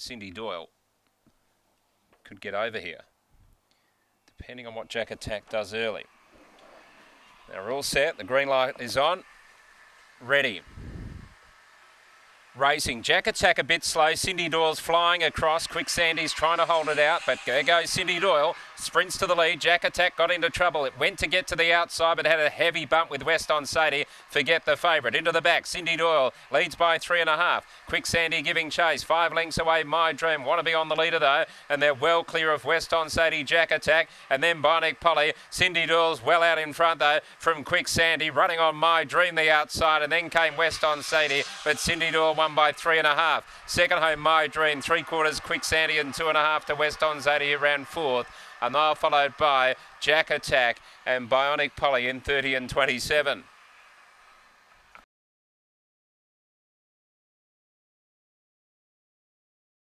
Cindy Doyle could get over here, depending on what Jack Attack does early. Now we're all set. The green light is on. Ready. Racing. Jack Attack a bit slow. Cindy Doyle's flying across. Quick Sandy's trying to hold it out, but there goes Cindy Doyle. Sprints to the lead. Jack Attack got into trouble. It went to get to the outside, but had a heavy bump with West on Sadie. Forget the favourite. Into the back. Cindy Doyle leads by three and a half. Quick Sandy giving chase. Five lengths away. My Dream. Want to be on the leader though, and they're well clear of West on Sadie. Jack Attack, and then Bionic Polly. Cindy Doyle's well out in front though from Quick Sandy, running on My Dream the outside, and then came West on Sadie, but Cindy Doyle won by three and a half. Second home, My Dream, three quarters, Quick Sandy, and two and a half to West on Sadie, who ran fourth. And they're followed by Jack Attack and Bionic Polly in 30 and 27.